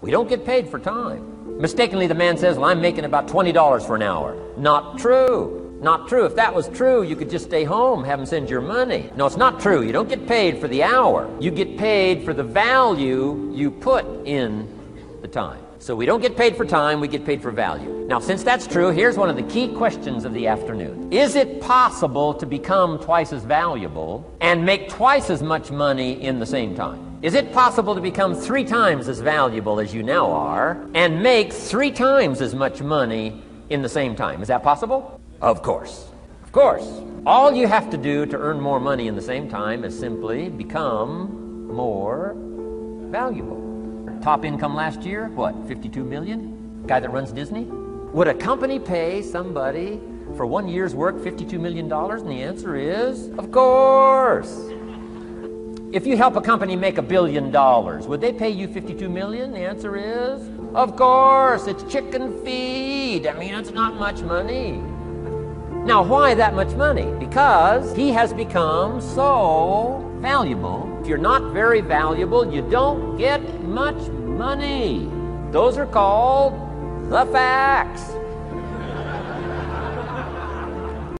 We don't get paid for time. Mistakenly, the man says, Well, I'm making about $20 for an hour. Not true. Not true. If that was true, you could just stay home, have them send your money. No, it's not true. You don't get paid for the hour. You get paid for the value you put in the time. So we don't get paid for time, we get paid for value. Now, since that's true, here's one of the key questions of the afternoon. Is it possible to become twice as valuable and make twice as much money in the same time? Is it possible to become three times as valuable as you now are and make three times as much money in the same time? Is that possible? Of course. Of course. All you have to do to earn more money in the same time is simply become more valuable. Top income last year, what, 52 million? Guy that runs Disney? Would a company pay somebody for one year's work $52 million? And the answer is, of course. If you help a company make a billion dollars, would they pay you 52 million? The answer is, of course. It's chicken feed. I mean, it's not much money. Now, why that much money? Because he has become so valuable. If you're not very valuable, you don't get much money. Those are called the facts.